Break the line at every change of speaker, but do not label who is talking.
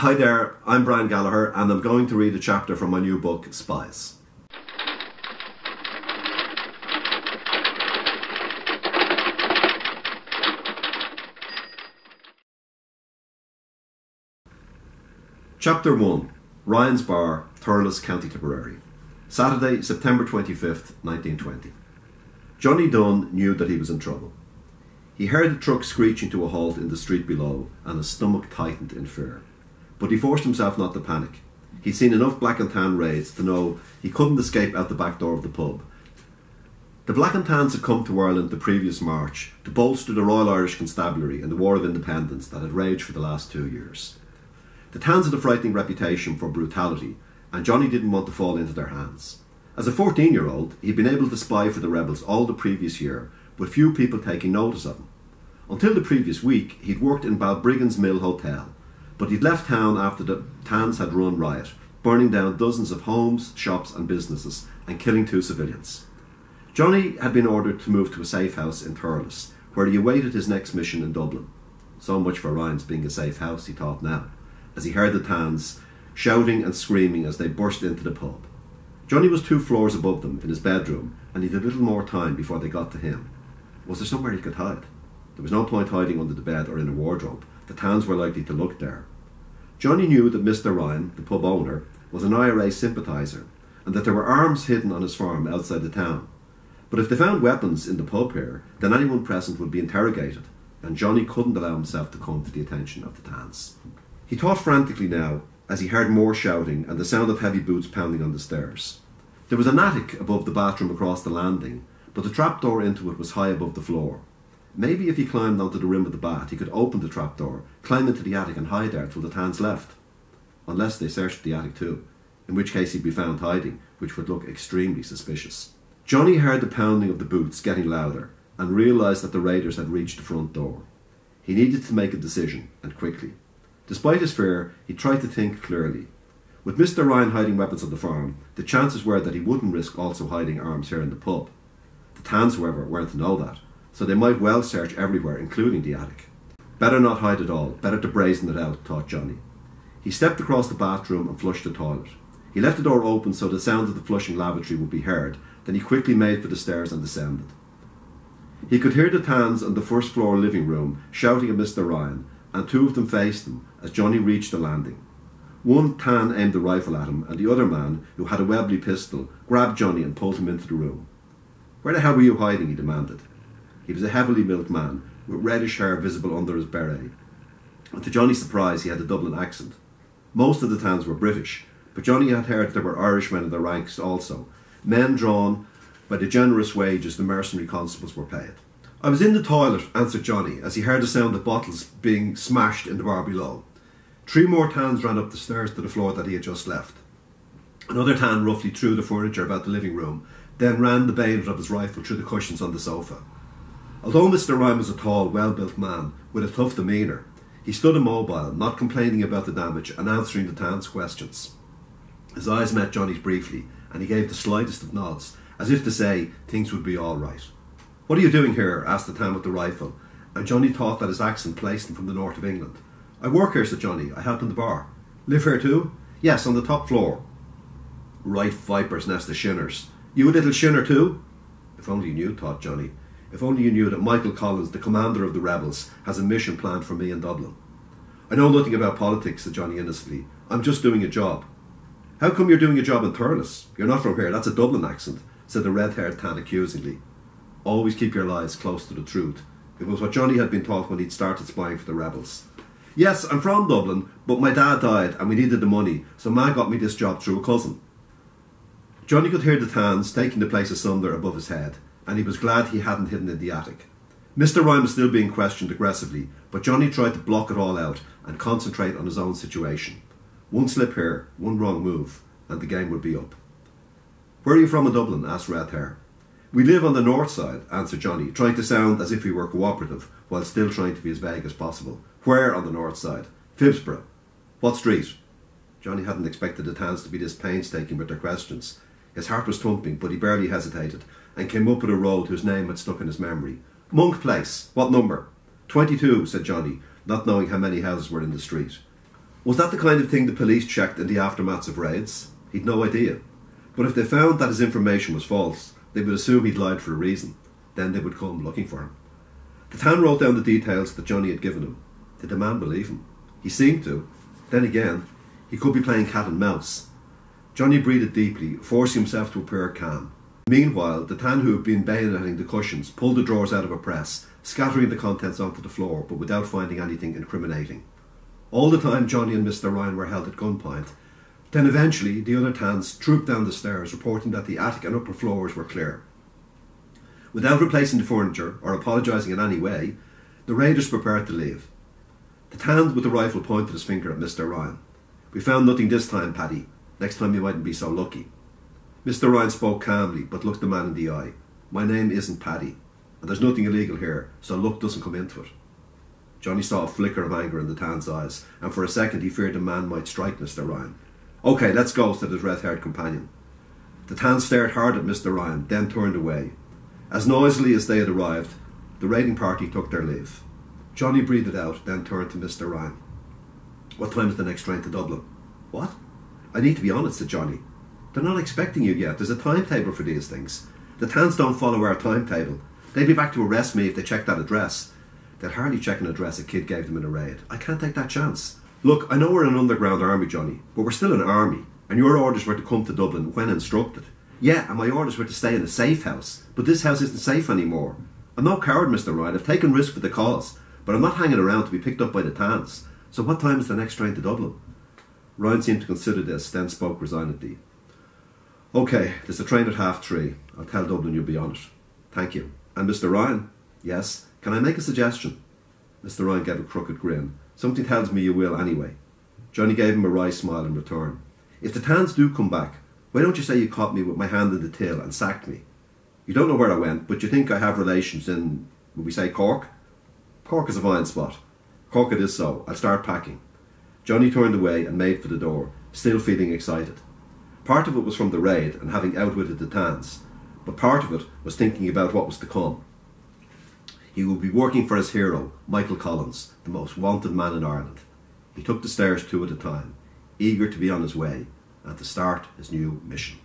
Hi there, I'm Brian Gallagher, and I'm going to read a chapter from my new book, Spies. Chapter 1 Ryan's Bar, Thurles, County Tipperary. Saturday, September 25th, 1920. Johnny Dunn knew that he was in trouble. He heard the truck screeching to a halt in the street below, and his stomach tightened in fear. But he forced himself not to panic. He'd seen enough black and tan raids to know he couldn't escape out the back door of the pub. The Black and Tans had come to Ireland the previous March to bolster the Royal Irish Constabulary in the War of Independence that had raged for the last two years. The Tans had a frightening reputation for brutality, and Johnny didn't want to fall into their hands. As a 14 year old, he'd been able to spy for the rebels all the previous year, with few people taking notice of him. Until the previous week, he'd worked in Balbriggan's Mill Hotel, but he'd left town after the Tans had run riot, burning down dozens of homes, shops, and businesses, and killing two civilians. Johnny had been ordered to move to a safe house in Thurles, where he awaited his next mission in Dublin. So much for Ryan's being a safe house, he thought now, as he heard the Tans shouting and screaming as they burst into the pub. Johnny was two floors above them in his bedroom, and he had a little more time before they got to him. Was there somewhere he could hide? There was no point hiding under the bed or in a wardrobe. The Tans were likely to look there. Johnny knew that Mr. Ryan, the pub owner, was an IRA sympathiser, and that there were arms hidden on his farm outside the town. But if they found weapons in the pub here, then anyone present would be interrogated, and Johnny couldn't allow himself to come to the attention of the Tans. He thought frantically now as he heard more shouting and the sound of heavy boots pounding on the stairs. There was an attic above the bathroom across the landing, but the trapdoor into it was high above the floor. Maybe if he climbed onto the rim of the bath, he could open the trapdoor, climb into the attic, and hide there till the Tans left. Unless they searched the attic too, in which case he'd be found hiding, which would look extremely suspicious. Johnny heard the pounding of the boots getting louder and realised that the raiders had reached the front door. He needed to make a decision, and quickly. Despite his fear, he tried to think clearly. With Mr. Ryan hiding weapons on the farm, the chances were that he wouldn't risk also hiding arms here in the pub. The Tans, however, weren't to know that, so they might well search everywhere, including the attic. Better not hide at all, better to brazen it out, thought Johnny. He stepped across the bathroom and flushed the toilet. He left the door open so the sound of the flushing lavatory would be heard, then he quickly made for the stairs and descended. He could hear the Tans in the first floor living room shouting at Mr. Ryan, and two of them faced him as Johnny reached the landing. One Tan aimed a rifle at him, and the other man, who had a Webley pistol, grabbed Johnny and pulled him into the room. Where the hell were you hiding? he demanded. He was a heavily built man, with reddish hair visible under his beret. And to Johnny's surprise, he had a Dublin accent. Most of the Tans were British, but Johnny had heard there were Irishmen in the ranks also, men drawn by the generous wages the mercenary constables were paid. I was in the toilet, answered Johnny, as he heard the sound of bottles being smashed in the bar below. Three more Tans ran up the stairs to the floor that he had just left. Another Tan roughly threw the furniture about the living room, then ran the bayonet of his rifle through the cushions on the sofa. Although Mr. Ryan was a tall, well built man with a tough demeanour, he stood immobile, not complaining about the damage and answering the Tan's questions. His eyes met Johnny's briefly, and he gave the slightest of nods, as if to say things would be all right. What are you doing here? asked the Tan with the rifle, and Johnny thought that his accent placed him from the north of England. I work here, said Johnny. I help in the bar. Live here too? Yes, on the top floor. Right viper's nest of shinners. You a little shinner too? If only you knew, thought Johnny. If only you knew that Michael Collins, the commander of the rebels, has a mission planned for me in Dublin. I know nothing about politics, said Johnny innocently. I'm just doing a job. How come you're doing a job in Thurles? You're not from here, that's a Dublin accent, said the red haired Tan accusingly. Always keep your lies close to the truth. It was what Johnny had been taught when he'd started spying for the rebels. Yes, I'm from Dublin, but my dad died and we needed the money, so Ma got me this job through a cousin. Johnny could hear the Tans taking the place asunder above his head, and he was glad he hadn't hidden in the attic. Mr. Ryan was still being questioned aggressively, but Johnny tried to block it all out and concentrate on his own situation. One slip here, one wrong move, and the game would be up. Where are you from in Dublin? asked Red Hair. We live on the north side, answered Johnny, trying to sound as if he were cooperative, while still trying to be as vague as possible. Where on the north side? Phibsborough. What street? Johnny hadn't expected the Tans to be this painstaking with their questions. His heart was thumping, but he barely hesitated, and came up with a road whose name had stuck in his memory. Monk Place. What number? Twenty-two, said Johnny, not knowing how many houses were in the street. Was that the kind of thing the police checked in the aftermaths of raids? He'd no idea. But if they found that his information was false, they would assume he'd lied for a reason. Then they would come looking for him. The Tan wrote down the details that Johnny had given him. Did the man believe him? He seemed to. Then again, he could be playing cat and mouse. Johnny breathed deeply, forcing himself to appear calm. Meanwhile, the Tan who had been bayoneting the cushions pulled the drawers out of a press, scattering the contents onto the floor, but without finding anything incriminating. All the time, Johnny and Mr. Ryan were held at gunpoint. Then eventually, the other Tans trooped down the stairs, reporting that the attic and upper floors were clear. Without replacing the furniture or apologising in any way, the raiders prepared to leave. The Tan with the rifle pointed his finger at Mr. Ryan. We found nothing this time, Paddy. Next time you mightn't be so lucky. Mr. Ryan spoke calmly, but looked the man in the eye. My name isn't Paddy, and there's nothing illegal here, so luck doesn't come into it. Johnny saw a flicker of anger in the Tan's eyes, and for a second he feared the man might strike Mr. Ryan. OK, let's go, said his red haired companion. The Tan stared hard at Mr. Ryan, then turned away. As noisily as they had arrived, the raiding party took their leave. Johnny breathed out, then turned to Mr. Ryan. What time is the next train to Dublin? What? I need to be honest, said Johnny. They're not expecting you yet. There's a timetable for these things. The Tans don't follow our timetable. They'd be back to arrest me if they checked that address. They'd hardly check an address a kid gave them in a raid. I can't take that chance. Look, I know we're an underground army, Johnny, but we're still an army, and your orders were to come to Dublin when instructed. Yeah, and my orders were to stay in a safe house, but this house isn't safe anymore. I'm no coward, Mr. Ryan. I've taken risk for the cause, but I'm not hanging around to be picked up by the Tans. So what time is the next train to Dublin? Ryan seemed to consider this, then spoke resignedly. OK, there's a train at half three. I'll tell Dublin you'll be on it. Thank you. And Mr. Ryan? Yes. Can I make a suggestion? Mr. Ryan gave a crooked grin. Something tells me you will anyway. Johnny gave him a wry smile in return. If the Tans do come back, why don't you say you caught me with my hand in the till and sacked me? You don't know where I went, but you think I have relations in, would we say Cork? Cork is a fine spot. Cork it is so. I'll start packing. Johnny turned away and made for the door, still feeling excited. Part of it was from the raid and having outwitted the Tans, but part of it was thinking about what was to come. He would be working for his hero, Michael Collins, the most wanted man in Ireland. He took the stairs two at a time, eager to be on his way and to start his new mission.